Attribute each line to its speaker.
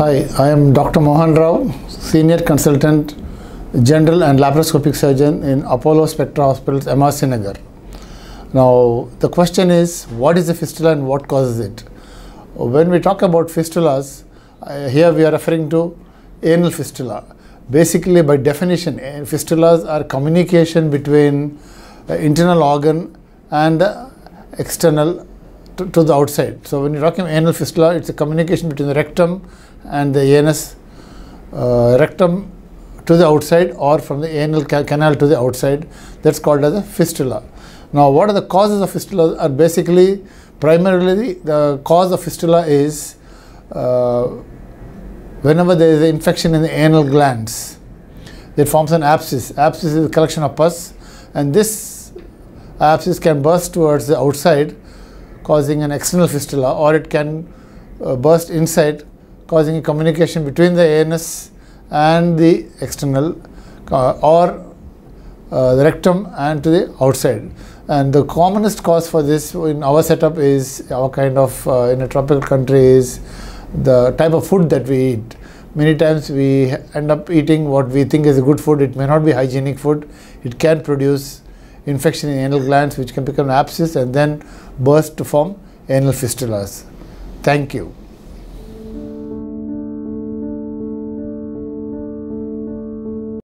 Speaker 1: Hi, I am Dr. Mohan Rao, Senior Consultant, General and Laparoscopic Surgeon in Apollo Spectra Hospitals, MRC Nagar. Now, the question is what is a fistula and what causes it? When we talk about fistulas, uh, here we are referring to anal fistula. Basically, by definition, eh, fistulas are communication between uh, internal organ and uh, external to, to the outside. So, when you're talking anal fistula, it's a communication between the rectum and the anus, uh, rectum to the outside or from the anal ca- canal to the outside. That's called as a fistula. Now, what are the causes of fistula? Are basically primarily the cause of fistula is uh, whenever there is an infection in the anal glands, it forms an abscess. Abscess is a collection of pus, and this abscess can burst towards the outside, causing an external fistula, or it can uh, burst inside, causing a communication between the anus and the external, uh, or uh, the rectum and to the outside. And the commonest cause for this in our setup is our kind of uh, in a tropical country is the type of food that we eat. Many times we end up eating what we think is a good food. It may not be hygienic food. It can produce infection in anal glands, which can become abscess and then burst to form anal fistulas. Thank you.